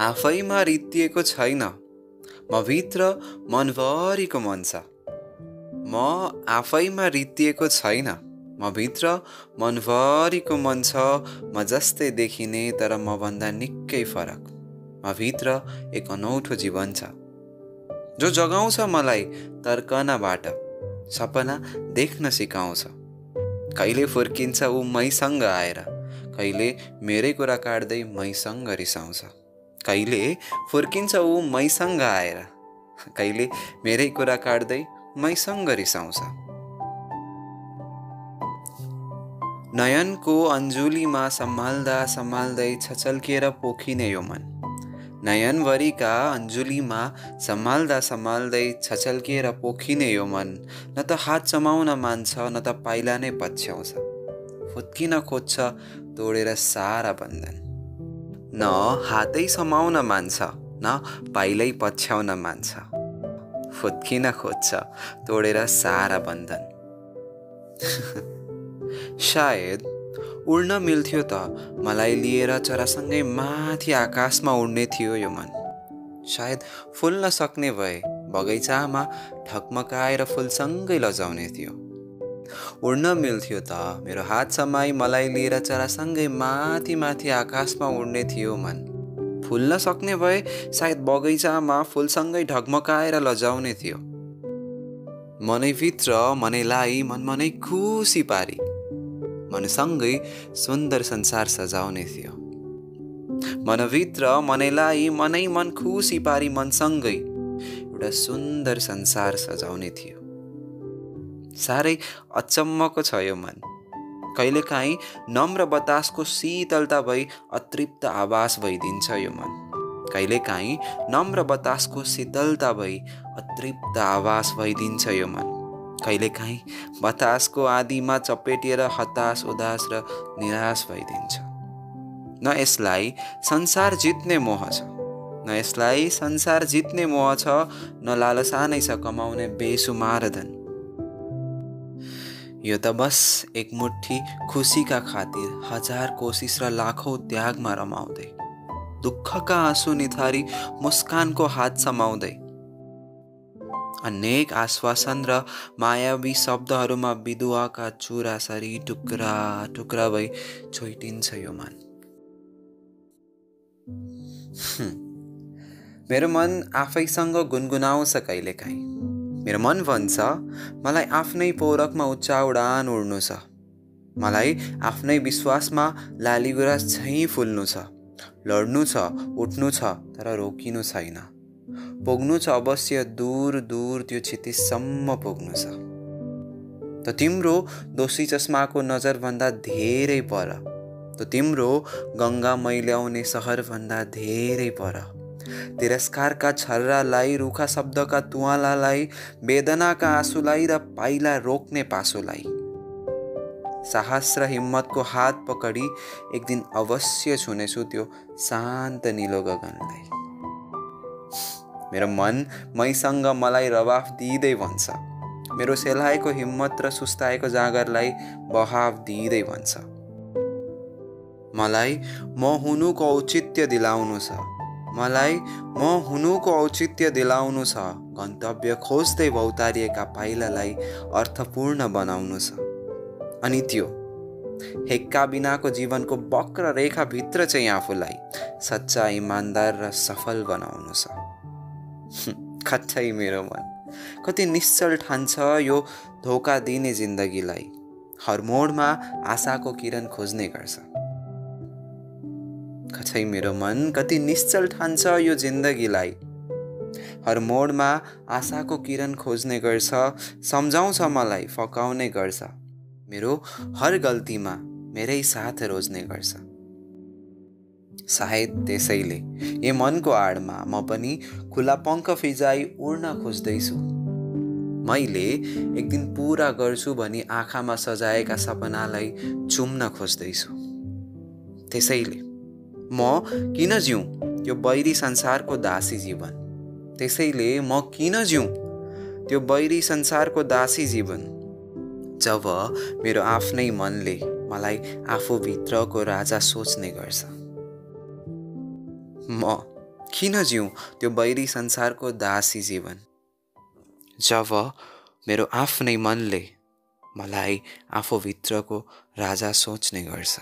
आफैमा रित्तिएको छैन। म भित्र मनभरिको मन छ। म आफैमा रित्तिएको छैन। म भित्र मनभरिको मन छ। म जस्तै देखिने तर म भन्दा निकै फरक। म भित्र एक अनौठो जीवन छ। जो जगाउँछ मलाई तर्कनाबाट सपना देख्न सिकाउँछ। कहिले फुर्किन्छ ऊ मैसँग आएर कहिले मेरै कुरा काट्दै मैसँग रिसाउँछ। कहिले फुर्किन्छ मैसँग आएर? कहिले मेरै कुरा काट्दै मैसँग रिसाउँछ? नयनको अन्जुलीमा सम्हाल्दा सम्हाल्दै छचल्किएर पोखिने यो मन। नयनभरिका अन्जुलीमा सम्हाल्दा सम्हाल्दै छचल्किएर पोखिने यो मन न त हात चमाउन मान्छ न त पाइला नै पछ्याउँछ। फुत्किन खोज्छ तोडेर सारा बन्धन। न हातै समाउन मान्छ न पाइलै पछ्याउन मान्छ। फुत्किन खोज्छ? तोडेर सारा बन्धन। सायद उड्न मिल्थ्यो त मलाई लिएर चरासँगै माथि आकाशमा उड्ने थियो यो मन। सायद फुल्न सक्ने भए बगैँचामा ठकमकाएर फुलसँगै लजाउने थियो। उड्न मिल्थ्यो त। मेरो हात समाई मलाई लिएर चरासँगै माथि माथि आकाशमा उड्ने थियो मन। फुल्न सक्ने भए सायद बगैँचामा फुलसँगै ढकमकाएर लजाउने थियो। मनैभित्र मनैलाई मनमनै खुसी पारी। मनसँगै सुन्दर संसार सजाउने थियो। मनभित्र मनैलाई मनै मन खुसी पारी मनसँगै। एउटा सुन्दर संसार सजाउने थियो। साह्रै अचम्मको छ यो मन। कहिलेकाहीँ नम्र बतासको शीतलता भई अतृप्त आवास भइदिन्छ यो मन। कहिलेकाहीँ नम्र बतासको शीतलता भई अतृप्त आवास भइदिन्छ यो मन। कहिलेकाहीँ बतासको आदिमा चपेटिएर हतास उदास र निराश भइदिन्छ। न यसलाई संसार जित्ने मोह छ। न यसलाई संसार जित्ने मोह छ। न लालसा नै छ कमाउने बेसुमार धन। यो त बस एक मुठी खुसीका खातिर हजार कोसिस र लाखौँ त्यागमा रमाउँदै दुःखका आँसु निथारी मुस्कानको हात समाउँदै। अनेक आश्वासन र मायावी शब्दहरूमा विधुवाका चुरासरी टुक्रा टुक्रा भई छोइटिन्छ यो मन। मेरो मन आफैसँग गुनगुनाउँछ कहिलेकाहीँ। मेरो मन भन्छ मलाई आफ्नै पौरखमा उच्च उडान उड्नु छ। मलाई आफ्नै विश्वासमा लालीगुराँस झैँ फुल्नु छ। लड्नु छ उठ्नु छ तर रोकिनु छैन। पुग्नु छ अवश्य दूर दूर त्यो क्षितिसम्म पुग्नु छ। त तिम्रो दोषी चस्माको नजरभन्दा धेरै पर। त तिम्रो गङ्गा मैल्याउने सहरभन्दा धेरै पर। तिरस्कारका छर्रालाई रुखा शब्दका तुवालालाई वेदनाका आँसुलाई र पाइला रोक्ने पासोलाई। साहस र हिम्मतको हात पकडी एक दिन अवश्य छुनेछु त्यो शान्त निलो गगनलाई। मेरो मन मैसँग मलाई रवाफ दिँदै भन्छ। मेरो सेलाएको हिम्मत र सुस्ताएको जाँगरलाई बहाव दिँदै भन्छ। मलाई म हुनुको औचित्य दिलाउनु छ। मलाई म हुनुको औचित्य दिलाउनु छ गन्तव्य खोज्दै भौतारिएका पाइलालाई अर्थपूर्ण बनाउनु छ। अनि त्यो हेक्का बिनाको जीवनको वक्र रेखाभित्र चाहिँ आफूलाई सच्चा इमान्दार र सफल बनाउनु छ। खट्टै मेरो मन। कति निश्चल ठान्छ यो धोका दिने जिन्दगीलाई। हर मोडमा आशाको किरण खोज्ने गर्छ। खै मेरो मन कति निश्चल ठान्छ यो जिन्दगीलाई। हर मोडमा आशाको किरण खोज्ने गर्छ सम्झाउँछ मलाई फकाउने गर्छ। मेरो हर गल्तीमा मेरै साथ रोज्ने गर्छ। सायद त्यसैले ए मनको आडमा म पनि खुला पङ्ख फिजाई उड्न खोज्दैछु। मैले एक दिन पुरा गर्छु भनी आँखामा सजाएका सपनालाई चुम्न खोज्दैछु। त्यसैले म किन जिउँ? त्यो बैरी संसारको दासी जीवन। त्यसैले म किन जिउँ? त्यो बैरी संसारको दासी जीवन। जब मेरो आफ्नै मनले मलाई आफूभित्रको राजा सोच्ने गर्छ। म किन जिउँ? त्यो बैरी संसारको दासी जीवन। जब मेरो आफ्नै मनले मलाई आफूभित्रको राजा सोच्ने गर्छ।